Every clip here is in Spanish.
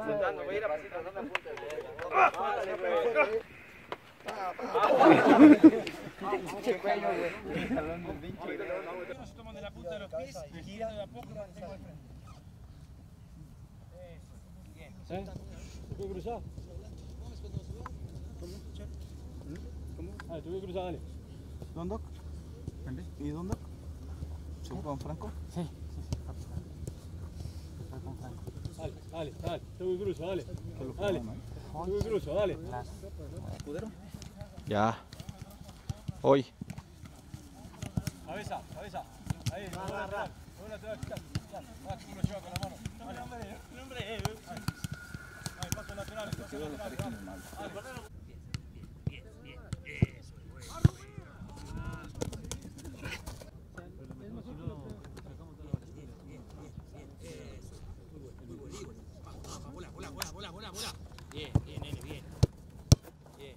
apuntando, voy a ir apuntando, no me apuntes. Nos toman de la punta de los pies y girando de a poco nos metemos al frente. ¿Te voy a cruzar? Ah, te voy a cruzar, dale. Don Doc. ¿Y Franco? Sí, sí, sí. Estoy con Franco. Dale, dale, dale. Te voy a cruzar, dale. Dale. Te voy a cruzar, dale. ¿Escudero? Ya. Hoy. Cabeza, cabeza. Ahí, no lateral. No voy a lateral, quita. Va, que uno lleva con la mano. Dale, hombre, hombre. Ahí, Ahí, paso lateral. paso lateral. Bien, bien, nene, bien. Bien.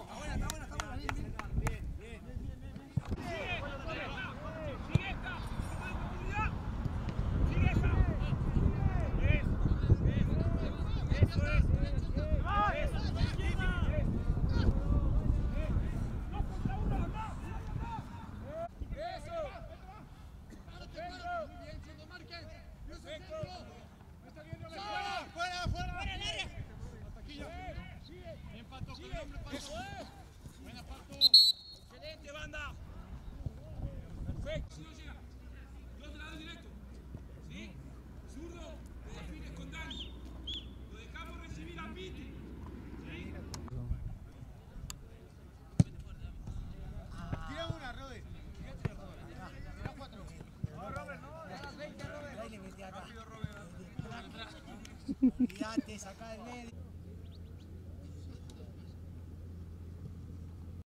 Oh. Olvídate, sacá del medio.